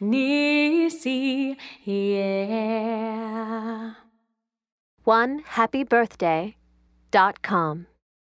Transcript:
easy, yeah. One happy birthday dot com.